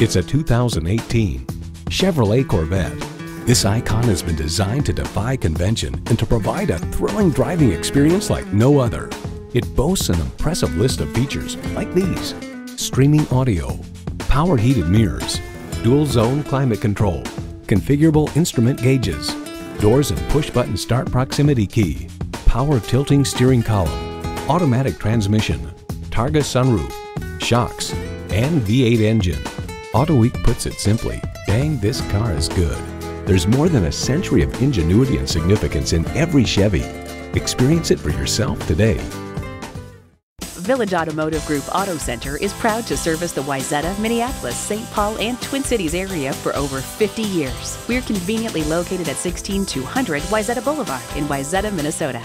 It's a 2018 Chevrolet Corvette. This icon has been designed to defy convention and to provide a thrilling driving experience like no other. It boasts an impressive list of features like these. Streaming audio, power heated mirrors, dual zone climate control, configurable instrument gauges, doors and push button start proximity key, power tilting steering column, automatic transmission, Targa sunroof, shocks, and V8 engine. Auto Week puts it simply, dang this car is good. There's more than a century of ingenuity and significance in every Chevy. Experience it for yourself today. Village Automotive Group Auto Center is proud to service the Wayzata, Minneapolis, St. Paul, and Twin Cities area for over 50 years. We're conveniently located at 16200 Wayzata Boulevard in Wayzata, Minnesota.